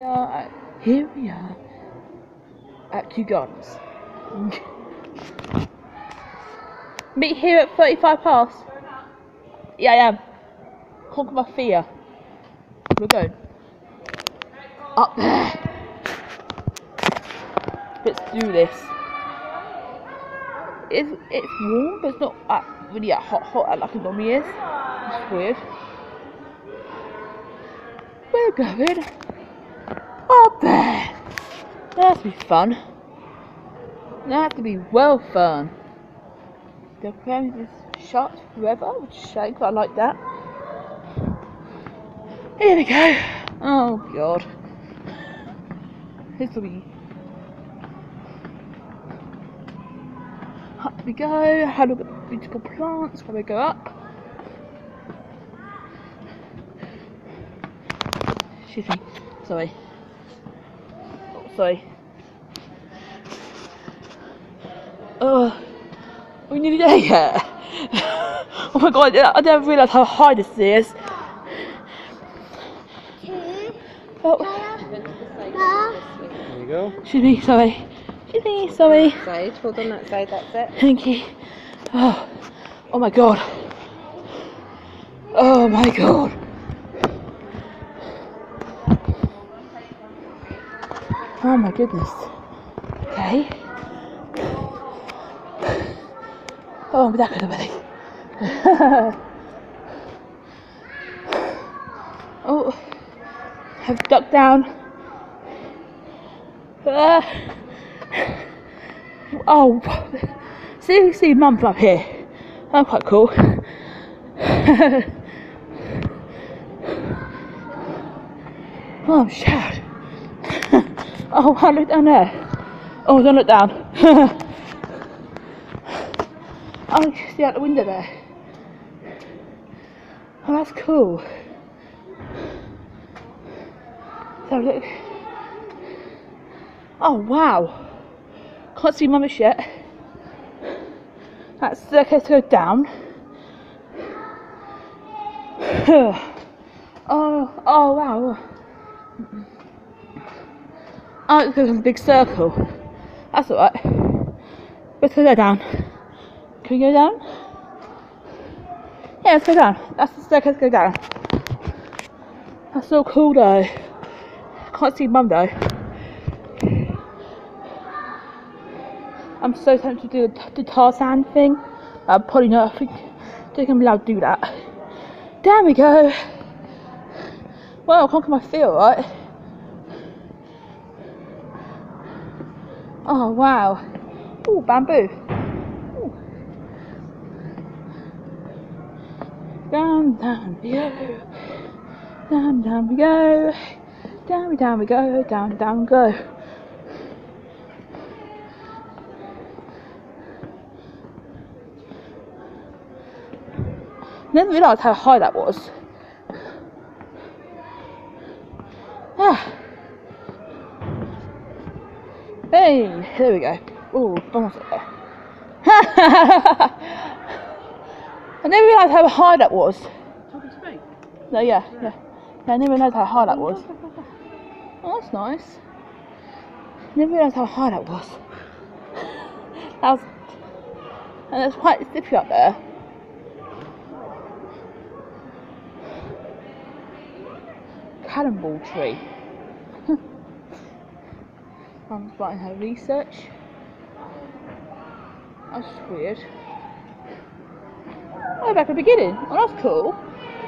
Here we are at Kew Gardens. Meet here at 35 past. Yeah, I am. Conquer my fear. We're going. Up there. Let's do this. It's, it's warm, but it's not really uh, hot, hot like it normally is. It's weird. We're going. That has to be fun. That has to be well fun. The aquarium is shut forever, which is shame 'cause I like that. Here we go. Oh god. This will be. Up we go. Have a look at the beautiful plants while we go up. Excuse me. Sorry. Sorry. Oh, we nearly there yet. oh my god, I didn't realise how high this is. Oh, There you go. excuse me, sorry. Excuse me, sorry. Side, hold on that side, that's it. Thank you. Oh, oh my god. Oh my god. Oh my goodness. Okay. Oh, back already. oh, have ducked down. Ah. oh, see, see, mum up here. I'm quite cool. oh, I'm shattered. Oh, I look down there. Oh, don't look down. oh, you see out the window there. Oh, that's cool. So look. Oh, wow. Can't see mummish yet. That staircase go down. oh, oh wow. Oh, it's going a big circle. That's alright. Let's go down. Can we go down? Yeah, let's go down. That's the staircase go down. That's so cool though. Can't see mum though. I'm so tempted to do the, the Tarzan thing. I'm probably not. I think, don't think I'm allowed to do that. There we go. Well, I conquer my feel, right? Oh wow. Ooh, bamboo. Ooh. Down, down we go. Down, down we go. Down, we down we go. Down, down go. Never realised how high that was. There we go. Oh, almost there. I never realised how high that was. Talking to me? No, yeah, yeah. yeah I never realised how high that was. Oh, that's nice. Never realised how high that was. That was, and it's quite slippery up there. Cannonball tree. I'm writing her research. That's weird. Oh, back at the beginning. Oh, that's cool.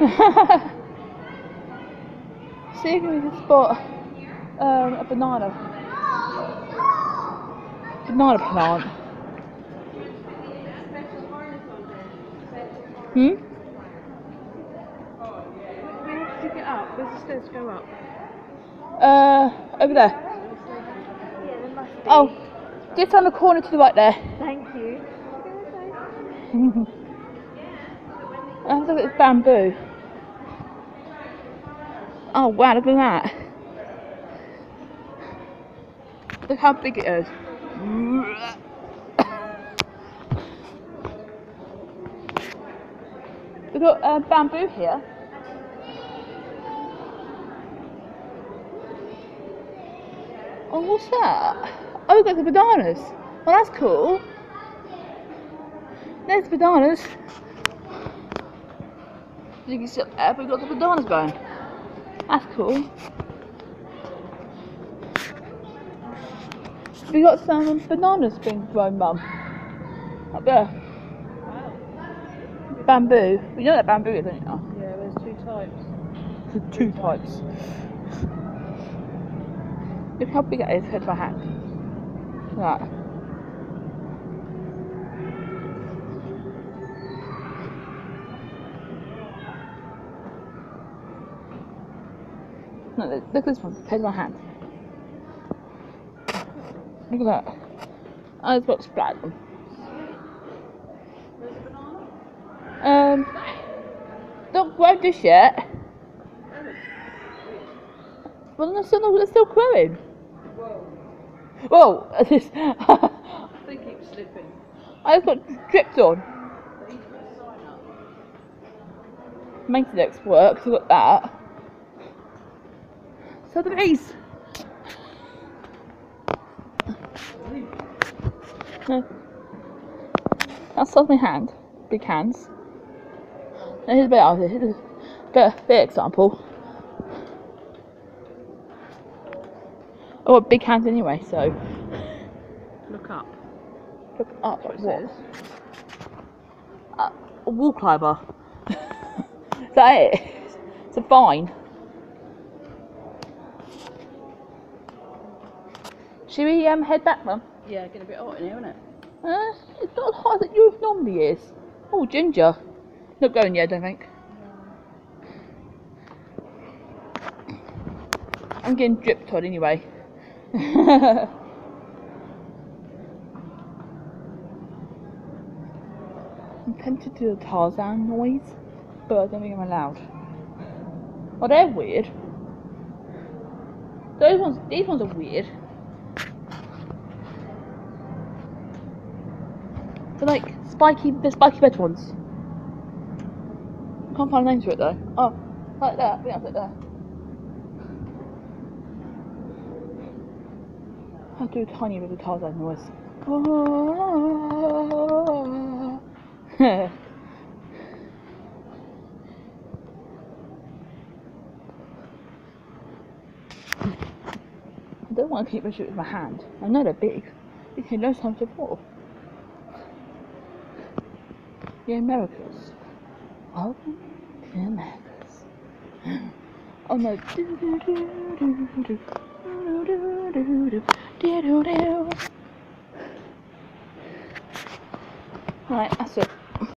See if we can spot um, a banana. Banana plant. Hmm? Where did you get up? Where's the stairs go up? Uh, over there. Yeah, there must be. Oh, just on the corner to the right there. Thank you. Oh, look at this bamboo. Oh wow, look at that. Look how big it is. We've got uh, bamboo here. Oh, what's that? Oh, we've got the bananas. Well, that's cool. There's bananas. You can see up there, but we got the bananas going. That's cool. We got some bananas being grown, Mum. Up there. Bamboo. You know that bamboo is, don't you? Yeah, there's two types. There's two types. Look how big it is, head my hand. Look No, look look at this one, head my hand. Look at that. Oh, it's got splat? Um, not grown just yet. Well, they're still, they're still growing. Whoa. Whoa! this- They keep slipping. I just got dripped on. They need to put a sign up. Maintenance work, so got that. So the bees. No. That's on my hand. Big hands. Now here's a bit out of it. Here's a bit, bit example. Oh, big hands anyway, so Look up. look up That's what. Uh, a wall climber. Is that it? It's a vine. Should we um, head back, Mum? Yeah, getting a bit hot in here, isn't it? Uh, it's not as hot as it normally is. Oh, ginger. Not going yet, I don't think. I'm getting dripped on anyway. I'm tempted to do the Tarzan noise, but I don't think I'm allowed. Oh, they're weird. Those ones, these ones are weird. They're like spiky, the spiky red ones. Can't find a name for it though. Oh, like that. I think that's it there. I'll do tiny of Tarzan noise. I don't want to keep measuring it with my hand. I know they're big. These here no time to fall. The Americas. Welcome to the Americas. Oh no. Right, that's it.